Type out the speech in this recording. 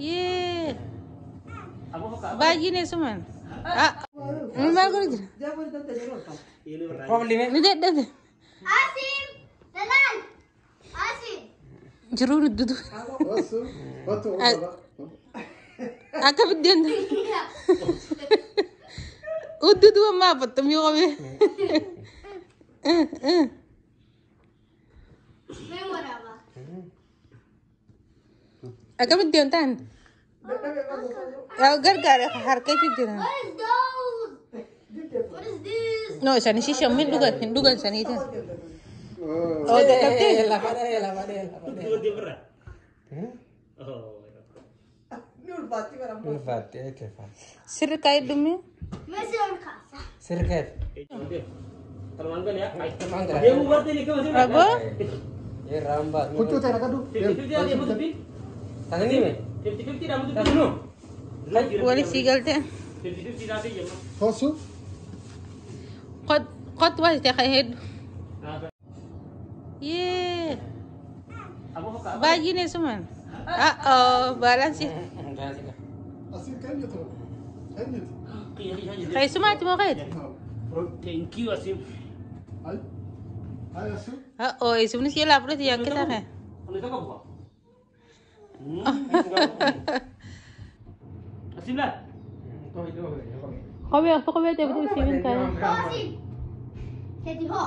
ये। बाजी ने सुमन निमार को इधर निदे दे दे आसिम दलाल। आसिम। ज़रूर दुदु आका बिद्यन उद्दुदु अम्मा पत्तम योवे is those? What is this? No, sani si Shamil dugan, dugan sani itu. Aa, Oh, de kapte. La padel, la padel, la padel. Dua dia berat. Hmm? Oh. Infatti, itu infatti. Sir kay dumi. Messi on casa. Sirket. Eh, nanti. Kalau mantan ya. Ay. Mantan. Dia mau berarti nih kau masih. Abo? Ye rambat. Kadu. Dia butuh pin. Tangan ini, me. Fifty fifty dah butuh pin. Wali sigal te. Fifty fifty nanti ya. Tosu. Kot kot was te kay head. Nah, Ye. Aku kok Bagi nih suman. Ah oh, balance sih. Kan yatı. Kan. Thank you Asim. Ay asil. Ah oh, isum ni sila pula siya kita kay. Ano ito